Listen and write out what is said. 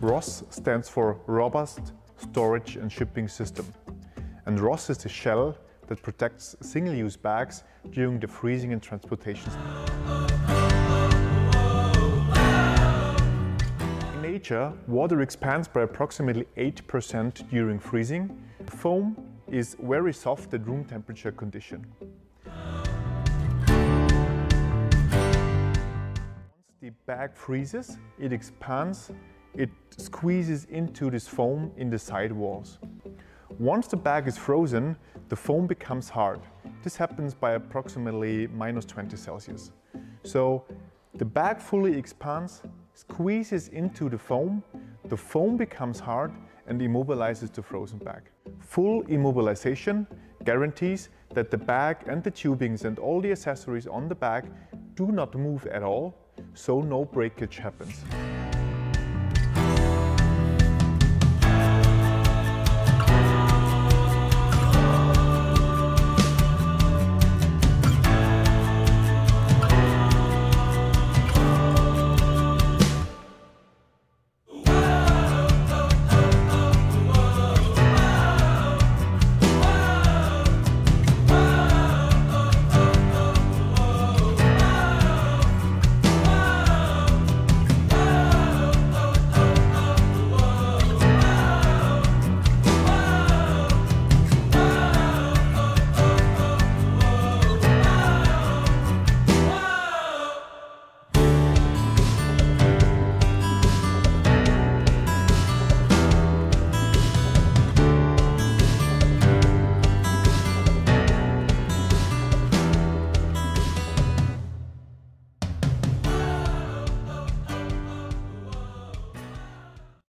RoSS stands for Robust Storage and Shipping System. And RoSS is the shell that protects single-use bags during the freezing and transportation. In nature, water expands by approximately 8% during freezing. Foam is very soft at room temperature condition. Once the bag freezes, it expands, it squeezes into this foam in the side walls. Once the bag is frozen, the foam becomes hard. This happens by approximately minus 20 Celsius. So the bag fully expands, squeezes into the foam, the foam becomes hard and immobilizes the frozen bag. Full immobilization guarantees that the bag and the tubings and all the accessories on the bag do not move at all, so no breakage happens.